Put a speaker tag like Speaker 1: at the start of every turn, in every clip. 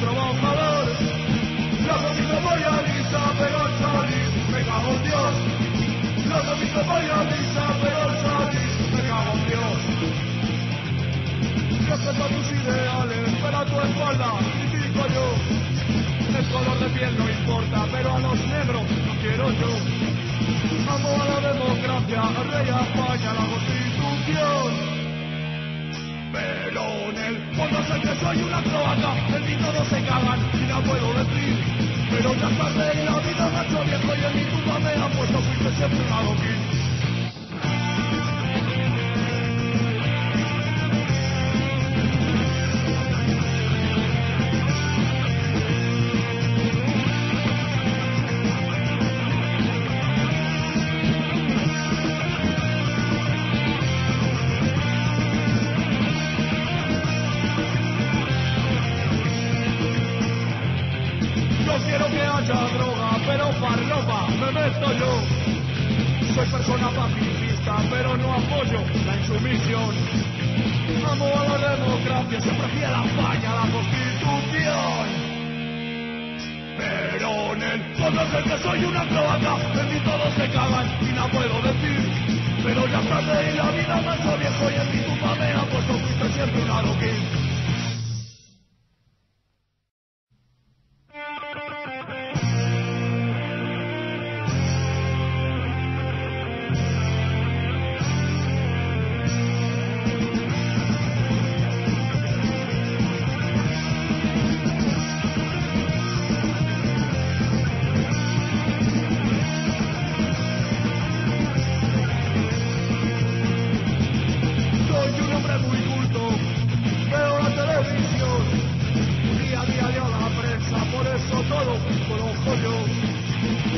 Speaker 1: trabajadores. Los amigos Lisa, pero salís, me cago en Dios. Los amigos Lisa, pero salís, me cago en Dios. Gracias a tus ideales, pero a tu espalda, critico yo. El color de piel no importa, pero a los negros no quiero yo. Amo a la democracia, al rey a España, la justicia. se cagan y la puedo decir. Pero ya pasé la vida, macho viejo, y en mi tumba me han puesto firme siempre la doquín. farlopa me meto yo. Soy persona pacifista, pero no apoyo la insumisión. Amo a la democracia, siempre fiel la falla la constitución. Pero en el fondo sé que soy una cloaca, en mí todos se cagan y no puedo decir. Pero ya tarde y la vida más hizo soy en mi tu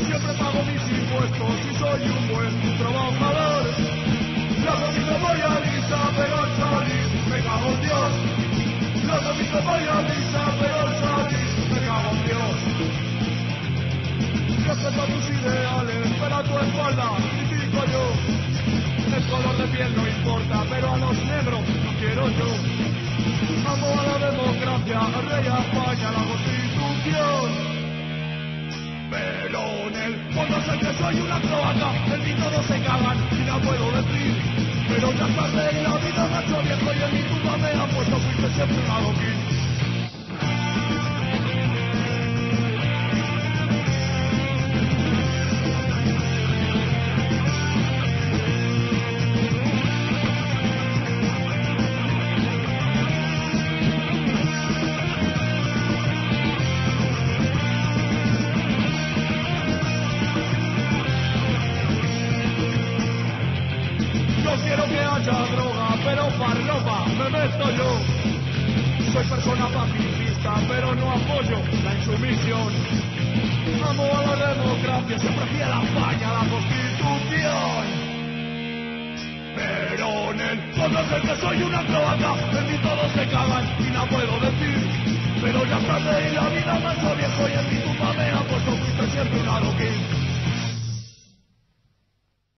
Speaker 1: Siempre pago mis impuestos y soy un buen trabajador. Los domingos voy a misa, pero al salir me cago en Dios. Los domingos voy a misa, pero al salir me cago en Dios. Respeto tus ideales, pero a tu espalda critico yo. El color de piel no importa, pero a los negros no quiero yo. Amo a la democracia, al rey España, la constitución. solo hay una croata, el vino no se cagan y la puedo decir. Pero ya pasé la vida macho viejo y en mi tumba me han puesto fuiste siempre un adoquín. pero farlopa me meto yo. Soy persona pacifista, pero no apoyo la insumisión. Amo a la democracia, siempre fiel a España, la constitución. Pero en el fondo sé que soy una cloaca, de mí todos se cagan y no puedo decir. Pero ya pasé y la vida me viejo y en mi tumba